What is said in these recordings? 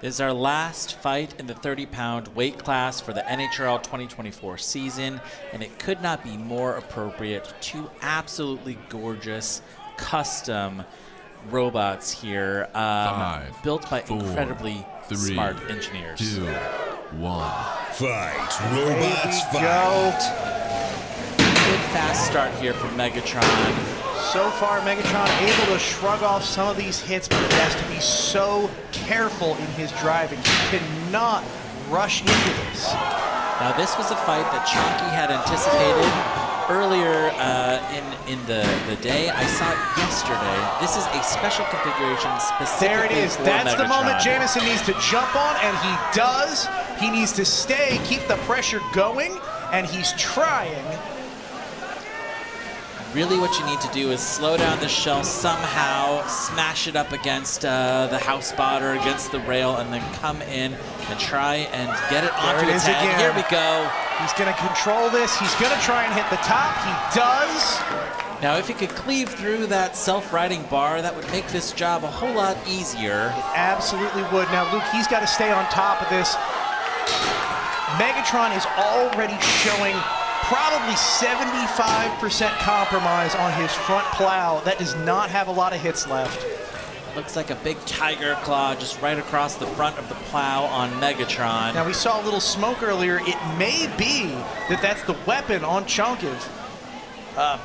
This is our last fight in the 30 pound weight class for the NHRL 2024 season, and it could not be more appropriate. Two absolutely gorgeous custom robots here, um, Five, built by four, incredibly three, smart engineers. Two, one. Fight, robots, we fight. Good fast start here from Megatron. So far, Megatron able to shrug off some of these hits, but he has to be so careful in his driving. He cannot rush into this. Now this was a fight that Chonky had anticipated earlier uh, in in the, the day. I saw it yesterday. This is a special configuration specifically There it is. That's the moment Megatron. Jameson needs to jump on, and he does. He needs to stay, keep the pressure going, and he's trying. Really, what you need to do is slow down the shell somehow, smash it up against uh, the house bot or against the rail, and then come in and try and get it There onto it its head. again. Here we go. He's going to control this. He's going to try and hit the top. He does. Now, if he could cleave through that self-righting bar, that would make this job a whole lot easier. Absolutely would. Now, Luke, he's got to stay on top of this. Megatron is already showing probably 75% compromise on his front plow. That does not have a lot of hits left. Looks like a big tiger claw just right across the front of the plow on Megatron. Now, we saw a little smoke earlier. It may be that that's the weapon on Chonkiv. Uh,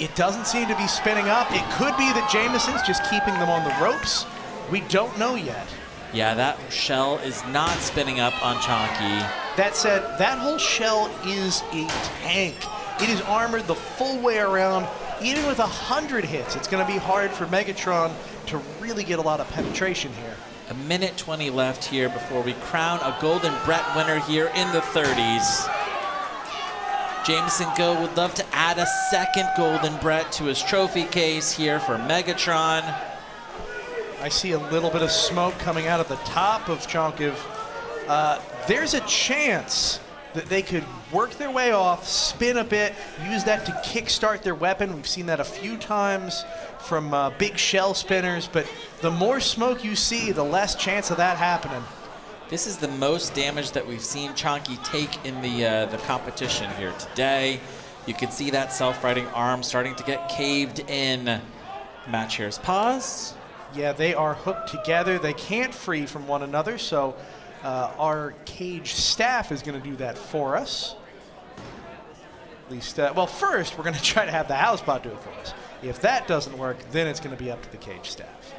it doesn't seem to be spinning up. It could be that Jameson's just keeping them on the ropes. We don't know yet. Yeah, that shell is not spinning up on Chonky. That said, that whole shell is a tank. It is armored the full way around. Even with 100 hits, it's going to be hard for Megatron to really get a lot of penetration here. A minute 20 left here before we crown a Golden Brett winner here in the 30s. Jameson Go would love to add a second Golden Brett to his trophy case here for Megatron. I see a little bit of smoke coming out of the top of Chonkiv. Uh, there's a chance that they could work their way off, spin a bit, use that to kickstart their weapon. We've seen that a few times from uh, big shell spinners, but the more smoke you see, the less chance of that happening. This is the most damage that we've seen Chonky take in the uh, the competition here today. You can see that self-righting arm starting to get caved in. Match here is paused. Yeah, they are hooked together. They can't free from one another, so uh, our cage staff is going to do that for us. At least, uh, well, first we're going to try to have the house bot do it for us. If that doesn't work, then it's going to be up to the cage staff.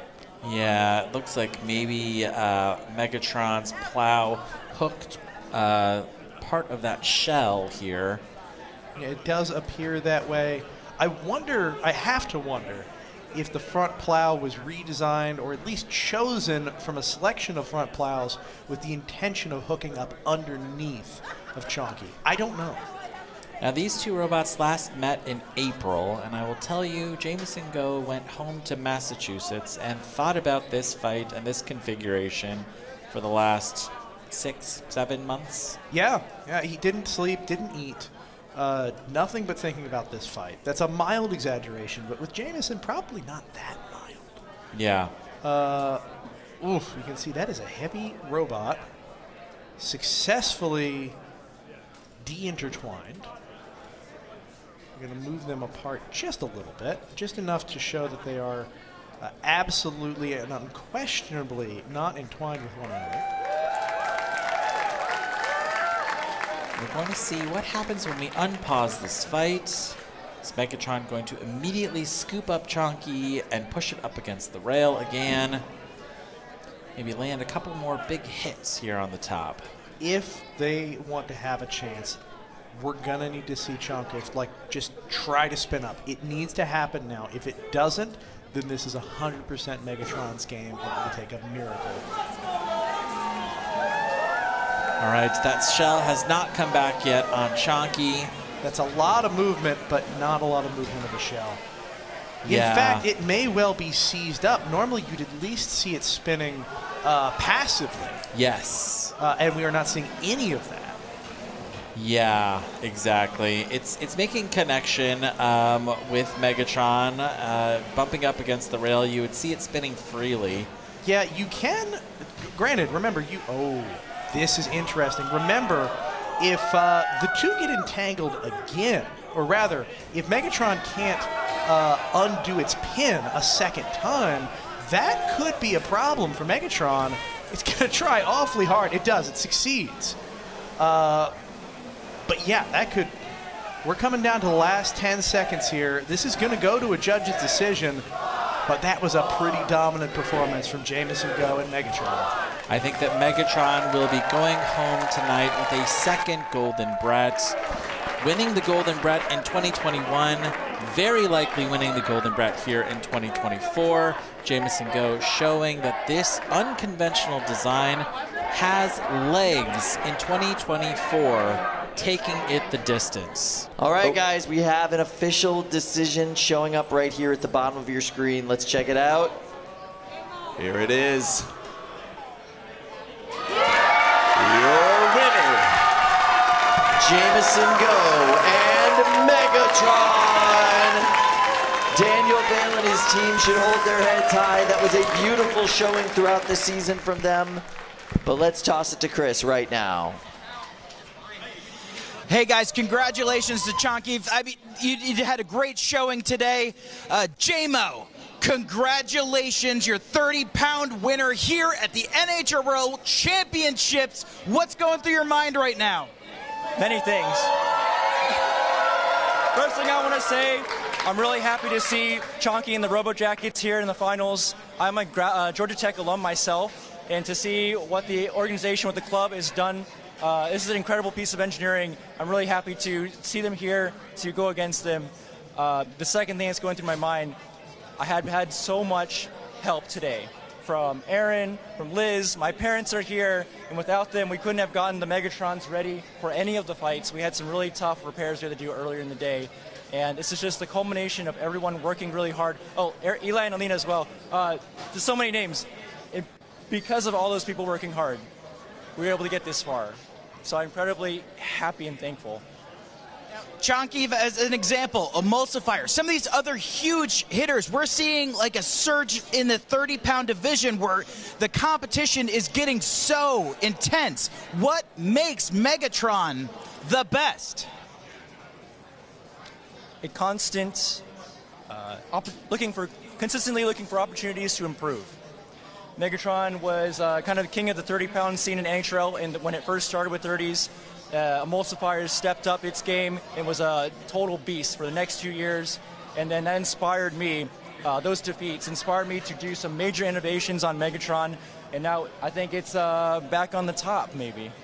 Yeah, it looks like maybe uh, Megatron's plow hooked uh, part of that shell here. It does appear that way. I wonder, I have to wonder, if the front plow was redesigned or at least chosen from a selection of front plows with the intention of hooking up underneath of Chonky. I don't know. Now, these two robots last met in April, and I will tell you, Jameson Go went home to Massachusetts and thought about this fight and this configuration for the last six, seven months. Yeah, yeah, he didn't sleep, didn't eat. Uh, nothing but thinking about this fight. That's a mild exaggeration, but with Jameson, probably not that mild. Yeah. Uh, oof, you can see that is a heavy robot, successfully de-intertwined. We're going to move them apart just a little bit, just enough to show that they are uh, absolutely and unquestionably not entwined with one another. We're going to see what happens when we unpause this fight. Is Megatron going to immediately scoop up Chonky and push it up against the rail again? Maybe land a couple more big hits here on the top. if they want to have a chance, we're gonna need to see Chonkiv like just try to spin up. It needs to happen now. If it doesn't, then this is 100% Megatron's game, and it will take a miracle. All right, that shell has not come back yet on Chonky. That's a lot of movement, but not a lot of movement of the shell. In fact, it may well be seized up. Normally, you'd at least see it spinning uh, passively, Yes. uh, and we are not seeing any of that. Yeah, exactly. It's it's making connection um, with Megatron, uh, bumping up against the rail. You would see it spinning freely. Yeah, you can granted, remember you. Oh, this is interesting. Remember, if uh, the two get entangled again, or rather, if Megatron can't uh, undo its pin a second time, that could be a problem for Megatron. It's going to try awfully hard. It does. It succeeds. Uh, but yeah, that could. We're coming down to the last 10 seconds here. This is going to go to a judge's decision, but that was a pretty dominant performance from Jameson Go and Megatron. I think that Megatron will be going home tonight with a second Golden Brett, winning the Golden Brett in 2021, very likely winning the Golden Brett here in 2024. Jameson Go showing that this unconventional design has legs in 2024, taking it the distance. All right, oh. guys, we have an official decision showing up right here at the bottom of your screen. Let's check it out. Here it is. Your winner, Jameson Go and Megatron. Daniel Vale and his team should hold their heads high. That was a beautiful showing throughout the season from them. But let's toss it to Chris right now. Hey guys, congratulations to Chonky. I mean, you, you had a great showing today. Uh, JMO, congratulations, your 30 pound winner here at the NHRL Championships. What's going through your mind right now? Many things. First thing I want to say, I'm really happy to see Chonky and the Robo Jackets here in the finals. I'm a uh, Georgia Tech alum myself, and to see what the organization, what the club has done uh, this is an incredible piece of engineering. I'm really happy to see them here, to go against them. Uh, the second thing that's going through my mind, I had had so much help today from Aaron, from Liz. My parents are here, and without them, we couldn't have gotten the Megatrons ready for any of the fights. We had some really tough repairs we had to do earlier in the day. And this is just the culmination of everyone working really hard. Oh, Eli and Alina as well. Uh, there's so many names. It, because of all those people working hard, we were able to get this far. So I'm incredibly happy and thankful. Chonky, as an example, Emulsifier, some of these other huge hitters, we're seeing like a surge in the 30 pound division where the competition is getting so intense. What makes Megatron the best? A constant, uh, looking for, consistently looking for opportunities to improve. Megatron was uh, kind of the king of the 30 pound scene in NHRL, and when it first started with 30s, uh, Emulsifiers stepped up its game and was a total beast for the next two years. And then that inspired me, uh, those defeats inspired me to do some major innovations on Megatron. And now I think it's uh, back on the top, maybe.